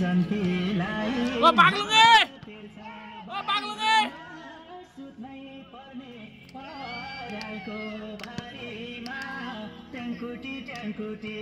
ओ बागलुङ्गे ओ ट्याङ्कुटी ट्याङ्कुटी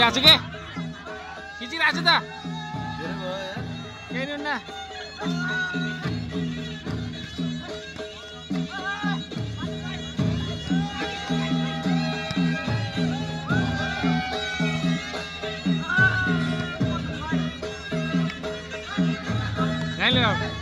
खिचिरहेको छु के? खिचिरहेको छु त there.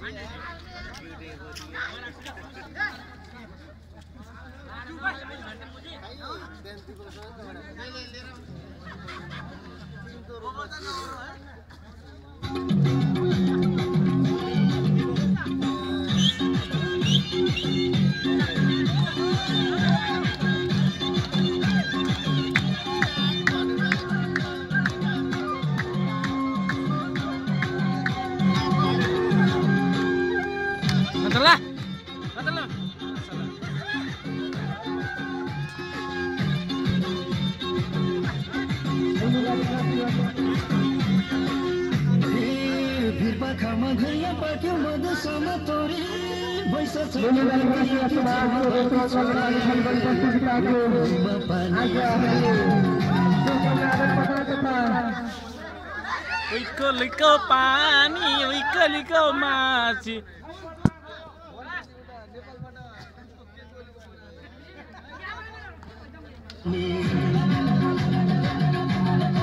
Ngadala. वीर विपथमा पानी पाटो मदसम토리 भैसो छ नेपालबाट